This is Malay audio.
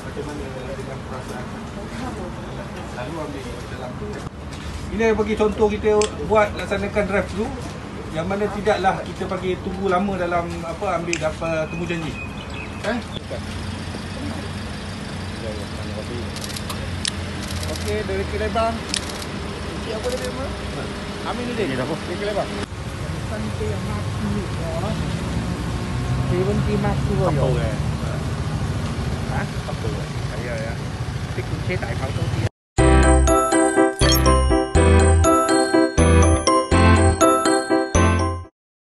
Bagaimana dengan perasaan? Lalu ambil dalam tu ini bagi contoh kita buat laksanakan drive thru yang mana tidaklah kita bagi tunggu lama dalam apa ambil dapat temu janji. Eh? Okey, dari kiri lebar. Siapa dia nama? Amin ni dia. Ni dah apa? Kiri lebar. Santi yang mati ya. Dia berhenti mati kau ya. ke? Hả? Tốc độ. Dạ dạ. Cái cuốn chế tại pháo công ty